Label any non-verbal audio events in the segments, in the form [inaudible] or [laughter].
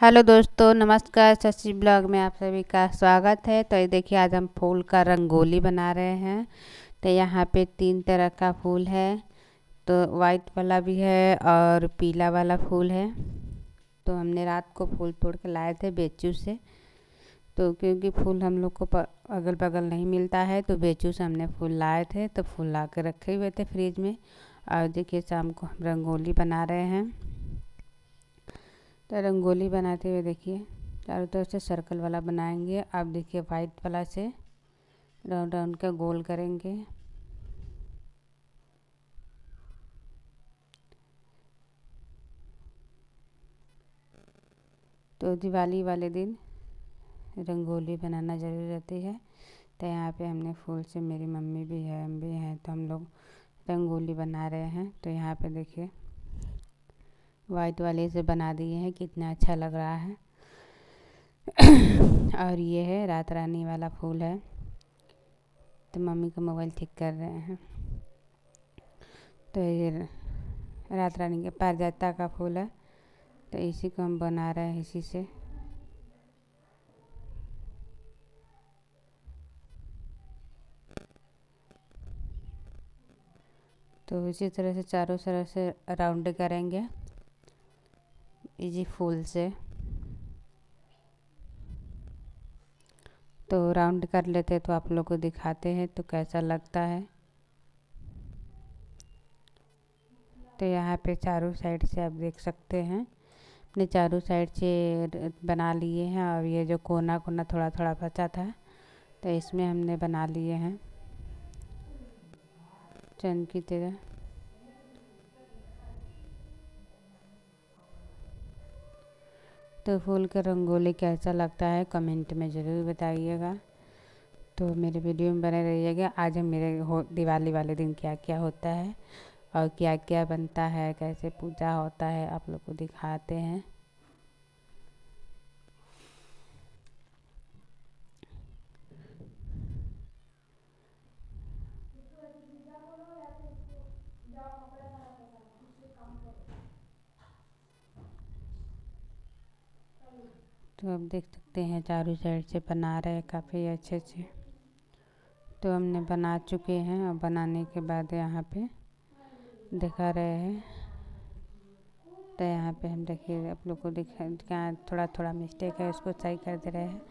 Hello दोस्तों, नमस्कार Shashi blog में आप सभी का स्वागत है। तो ये देखिए, आज हम फूल का रंगोली बना रहे हैं। तो यहाँ पे तीन तरह का फूल है। तो वाइट वाला भी है और पीला वाला फूल है। तो हमने रात को फूल तोड़ के लाए थे बेचू से। तो क्योंकि फूल हम लोग को अगल बगल नहीं मिलता है तो बेचू से हमने फूल लाए थे। तो फूल ला रखे हुए थे फ्रिज में। और देखिए, शाम को हम रंगोली बना रहे हैं। तो रंगोली बनाते हुए देखिए, चारों तरफ़ से सर्कल वाला बनाएँगे। आप देखिए वाइट वाला से राउंड राउंड का गोल करेंगे। तो दिवाली वाले दिन रंगोली बनाना ज़रूरी रहती है। तो यहाँ पे हमने फूल से, मेरी मम्मी भी है, हम भी हैं तो हम लोग रंगोली बना रहे हैं। तो यहाँ पे देखिए वाइट वाले से बना दिए हैं, कितना अच्छा लग रहा है। और ये है रात रानी वाला फूल है। तो मम्मी का मोबाइल ठीक कर रहे हैं। तो ये रात रानी के पारजाता का फूल है। तो इसी को हम बना रहे हैं, इसी से। तो इसी तरह से चारों तरह से राउंड करेंगे। इजी फूल से। तो राउंड कर लेते हैं तो आप लोग को दिखाते हैं तो कैसा लगता है? तो यहाँ पे चारों साइड से आप देख सकते हैं। अपने चारों साइड से बना लिए हैं, और ये जो कोना कोना थोड़ा थोड़ा बचा था तो इसमें हमने बना लिए हैं। चंद की तरह। तो फूल का रंगोली कैसा लगता है, कमेंट में ज़रूर बताइएगा। तो मेरे वीडियो में बने रहिएगा। आज हम मेरे हो, दिवाली वाले दिन क्या क्या होता है और क्या क्या बनता है, कैसे पूजा होता है, आप लोग को दिखाते हैं। तो आप देख सकते हैं चारों साइड से बना रहे हैं काफ़ी अच्छे से। तो हमने बना चुके हैं और बनाने के बाद यहाँ पे दिखा रहे हैं। तो यहाँ पे हम देखिए, आप लोग को दिखा, क्या थोड़ा थोड़ा मिस्टेक है, उसको सही कर दे रहे हैं।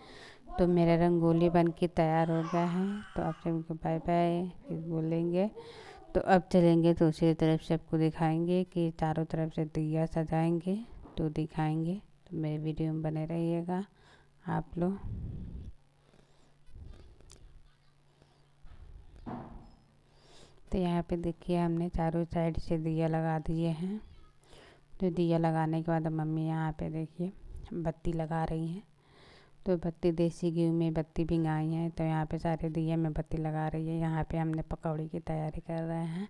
तो मेरा रंगोली बन के तैयार हो गया है। तो आप सबको बाय बाय फिर बोलेंगे। तो अब चलेंगे उसी तरफ़ से, आपको दिखाएँगे कि चारों तरफ़ से दिया सजाएँगे तो दिखाएँगे। मेरे वीडियो में बने रहिएगा। आप लोग। तो यहाँ पे देखिए, हमने चारों साइड से दिया लगा दिए हैं। तो दिया लगाने के बाद मम्मी यहाँ पे देखिए, बत्ती लगा रही हैं। तो बत्ती देसी घी में बत्ती भिंगाई हैं तो यहाँ पे सारे दिए में बत्ती लगा रही है। यहाँ पे हमने पकौड़ी की तैयारी कर रहे हैं।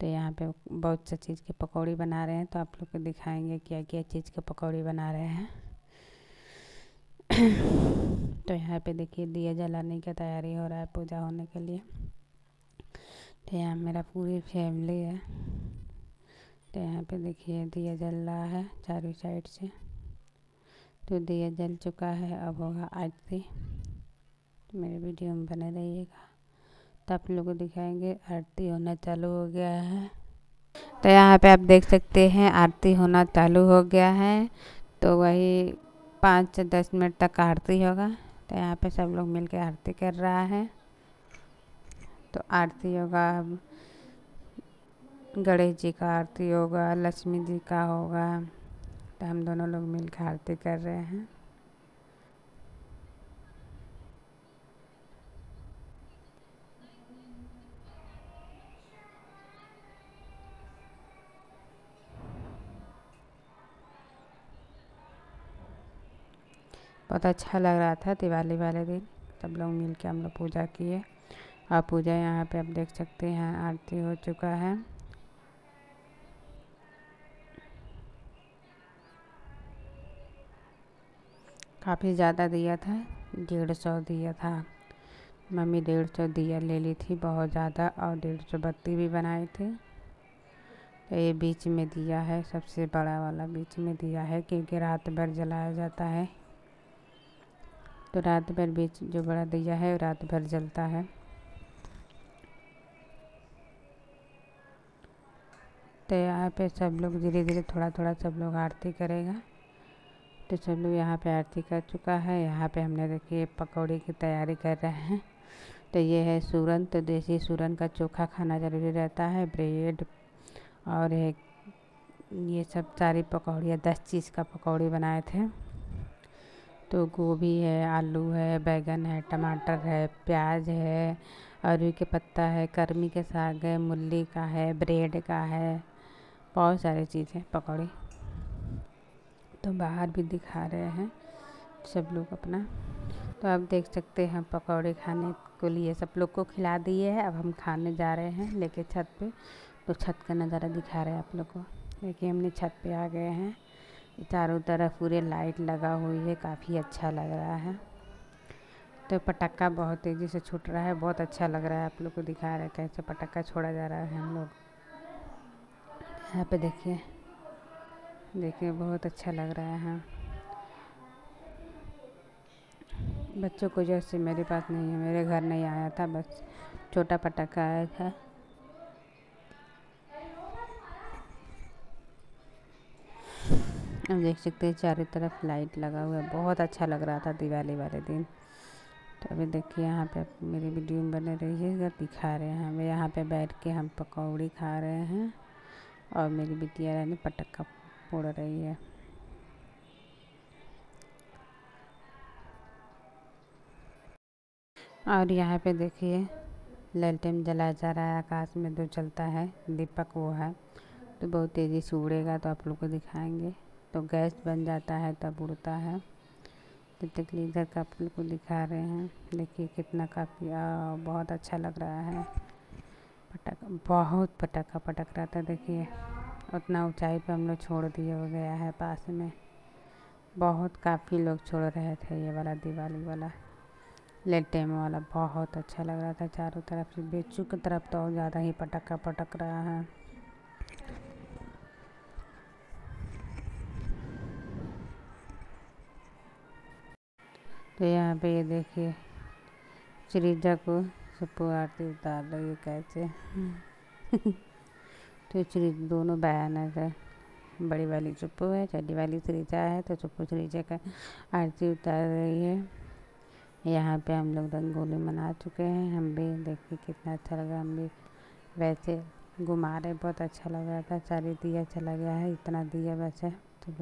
तो यहाँ पे बहुत सा चीज़ की पकौड़ी बना रहे हैं तो आप लोग को दिखाएँगे क्या क्या चीज़ की पकौड़ी बना रहे हैं। तो यहाँ पे देखिए, दिया जलाने की तैयारी हो रहा है पूजा होने के लिए। तो यहाँ मेरा पूरी फैमिली है। तो यहाँ पे देखिए, दिया जल रहा है चारों साइड से। तो दिया जल चुका है, अब होगा आरती। तो मेरे वीडियो में बने रहिएगा। तो आप लोगों को दिखाएँगे, आरती होना चालू हो गया है। तो यहाँ पे आप देख सकते हैं, आरती होना चालू हो गया है। तो वही पाँच से दस मिनट तक आरती होगा। तो यहाँ पे सब लोग मिलकर आरती कर रहा है। तो आरती होगा अब गणेश जी का आरती होगा, लक्ष्मी जी का होगा। तो हम दोनों लोग मिलकर आरती कर रहे हैं। बहुत अच्छा लग रहा था दिवाली वाले दिन। सब लोग मिल के हम लोग पूजा किए। और पूजा यहाँ पे आप देख सकते हैं, आरती हो चुका है। काफ़ी ज़्यादा दिया था, डेढ़ सौ दिया था। मम्मी डेढ़ सौ दिया ले ली थी बहुत ज़्यादा और डेढ़ सौ बत्ती भी बनाए थे। तो ये बीच में दिया है, सबसे बड़ा वाला बीच में दिया है क्योंकि रात भर जलाया जाता है। तो रात भर बीच जो बड़ा दिया है रात भर जलता है। तो यहाँ पे सब लोग धीरे धीरे थोड़ा थोड़ा सब लोग आरती करेगा। तो सब लोग यहाँ पे आरती कर चुका है। यहाँ पे हमने देखिए पकौड़ी की तैयारी कर रहे हैं। तो ये है सूरन तो देसी सूरन का चोखा खाना ज़रूरी रहता है, ब्रेड और ये सब सारी पकौड़ियाँ, दस चीज़ का पकौड़ी बनाए थे। तो गोभी है, आलू है, बैंगन है, टमाटर है, प्याज है अरवी के पत्ता है, कर्मी के साग है मूली का है, ब्रेड का है, बहुत सारी चीज़ें पकौड़ी। तो बाहर भी दिखा रहे हैं सब लोग अपना। तो आप देख सकते हैं पकौड़े खाने को लिए सब लोग को खिला दिए है, अब हम खाने जा रहे हैं, लेके छत पे। तो छत का नज़ारा दिखा रहे हैं आप लोग को। देखिए, हमने छत पे आ गए हैं। चारों तरफ़ पूरे लाइट लगा हुई है, काफ़ी अच्छा लग रहा है। तो पटाखा बहुत तेज़ी से छूट रहा है, बहुत अच्छा लग रहा है, आप लोग को दिखा रहे हैं कैसे पटाखा छोड़ा जा रहा है हम लोग। यहाँ पे देखिए देखिए बहुत अच्छा लग रहा है। बच्चों को जैसे मेरे पास नहीं है, मेरे घर नहीं आया था, बस छोटा पटाखा आया था। अब देख सकते हैं चारों तरफ़ लाइट लगा हुआ है। बहुत अच्छा लग रहा था दिवाली वाले दिन। तो अभी देखिए यहाँ पे मेरी वीडियो में बने रहिएगा दिखा रहे हैं हमें। यहाँ पे बैठ के हम पकौड़ी खा रहे हैं और मेरी बिटिया रानी पटक्का फोड़ रही है। और यहाँ पे देखिए ललटेन जलाया जा रहा है, आकाश में जो चलता है, दीपक वो है। तो बहुत तेज़ी से उड़ेगा तो आप लोग को दिखाएँगे। तो गैस बन जाता है, तब उड़ता है। तो तक इधर का आप को दिखा रहे हैं, देखिए कितना काफ़ी बहुत अच्छा लग रहा है। पटाखा बहुत पटाखा पटक रहा था, देखिए। उतना ऊंचाई पे हम लोग छोड़ दिए हो गया है पास में। बहुत काफ़ी लोग छोड़ रहे थे ये वाला दिवाली वाला। लेटेम वाला बहुत अच्छा लग रहा था, चारों तरफ़ से, बेचू की तरफ़ तो और ज़्यादा ही पटाखा पटक रहा है। तो यहाँ पे ये देखिए श्रीजा को सबको आरती उतार रही है कैसे। [laughs] तो श्री दोनों बयान है। बड़ी वाली चुप्पू है छोटी वाली श्रीजा है तो चुप्पू श्रीजा का आरती उतार रही है। यहाँ पे हम लोग रंगोली मना चुके हैं। हम भी देखिए कितना अच्छा लगा, हम भी वैसे घुमा रहे बहुत अच्छा लग रहा था, सारी दिया चला गया है, इतना दिया वैसे तो